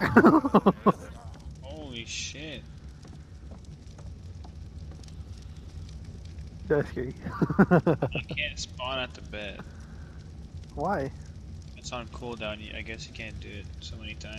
Holy shit. That's scary. You can't spawn at the bed. Why? It's on cooldown. I guess you can't do it so many times.